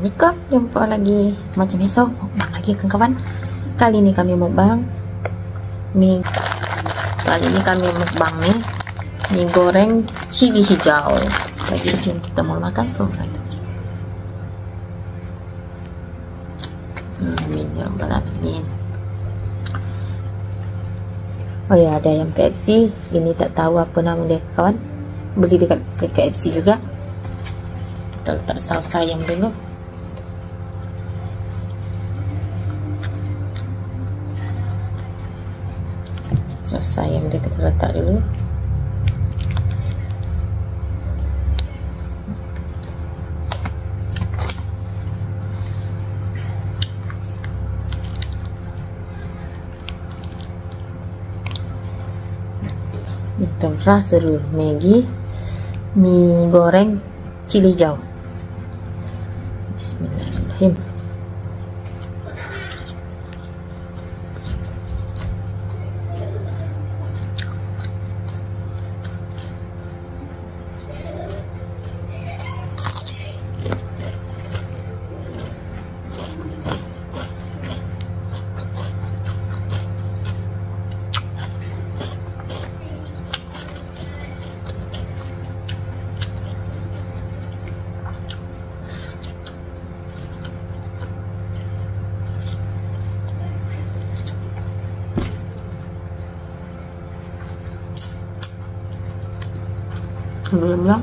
Assalamualaikum Jumpa lagi macam esok. Mukbang lagi kawan-kawan. Kali ni kami mukbang. Mie Kali ni kami mukbang ni Mie goreng cili hijau. Lagi jom kita mau makan semua itu Amin ya rabbal Oh ya ada ayam KFC Ini tak tahu apa nama dia kawan. Beli dekat KFC juga. Kita letak saus ayam dulu saus ayam dia kita letak dulu. Kita rasa dulu. Maggi mie goreng cili hijau Bismillahirrahmanirrahim belum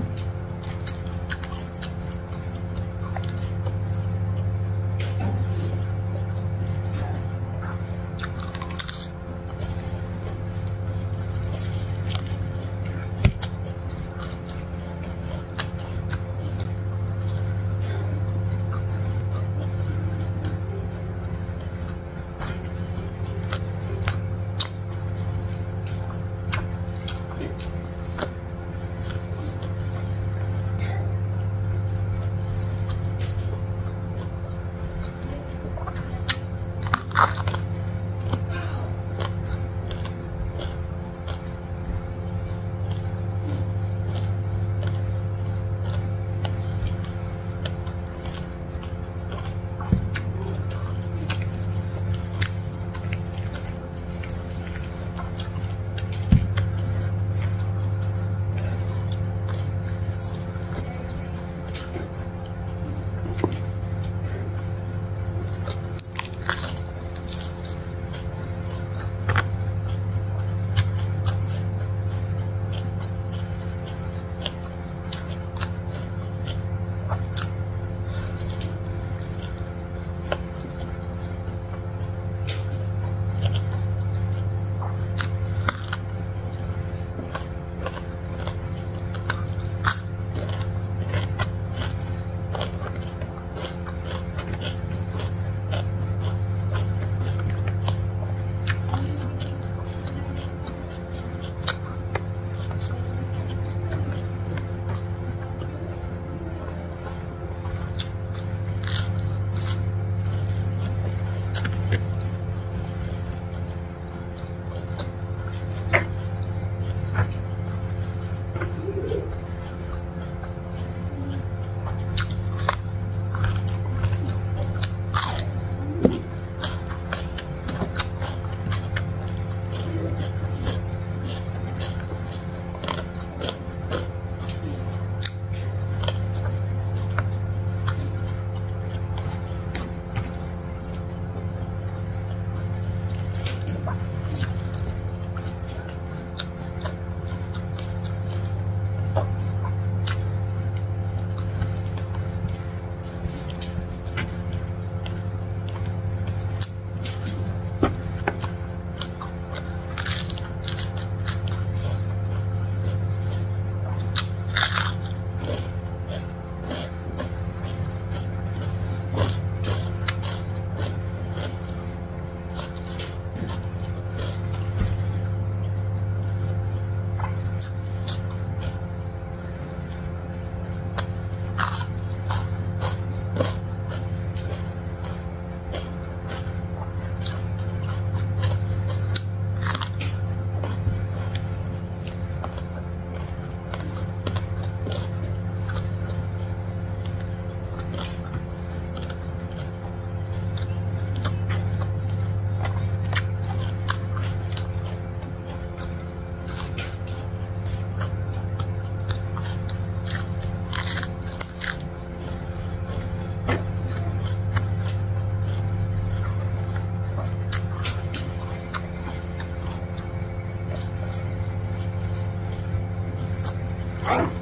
Huh?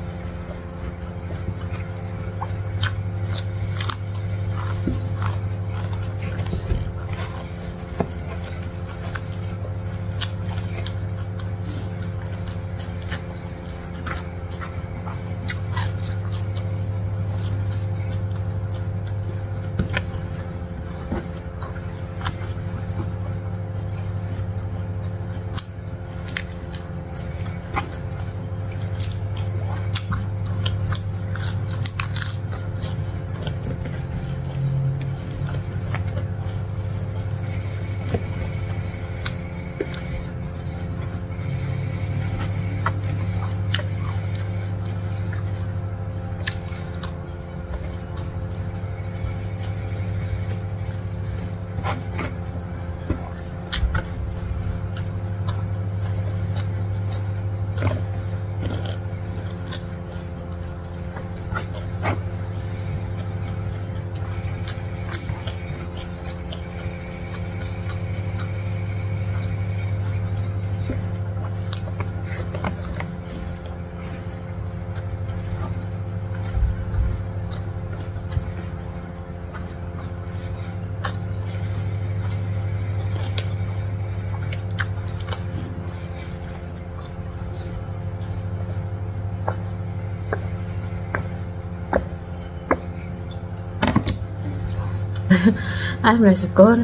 Alhamdulillah syukur.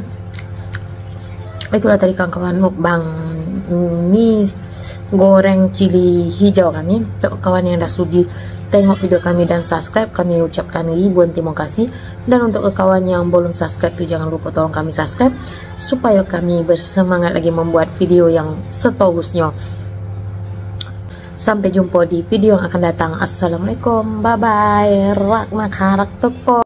Itulah tadi kawan-kawan mukbang mie goreng cili hijau kami. Untuk kawan yang dah sudi tengok video kami dan subscribe kami ucapkan ribuan terima kasih. Dan untuk kawan yang belum subscribe tu jangan lupa tolong kami subscribe supaya kami bersemangat lagi membuat video yang seterusnya. Sampai jumpa di video yang akan datang. Assalamualaikum. Bye bye rak makarak toko